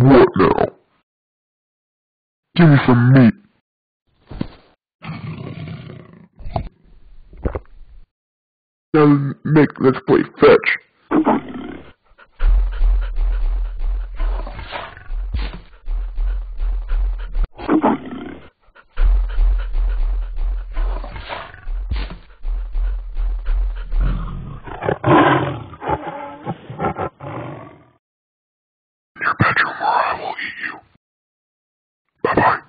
what now? Give me some meat. Now, Nick, let's play fetch. here or I will eat you. Bye bye.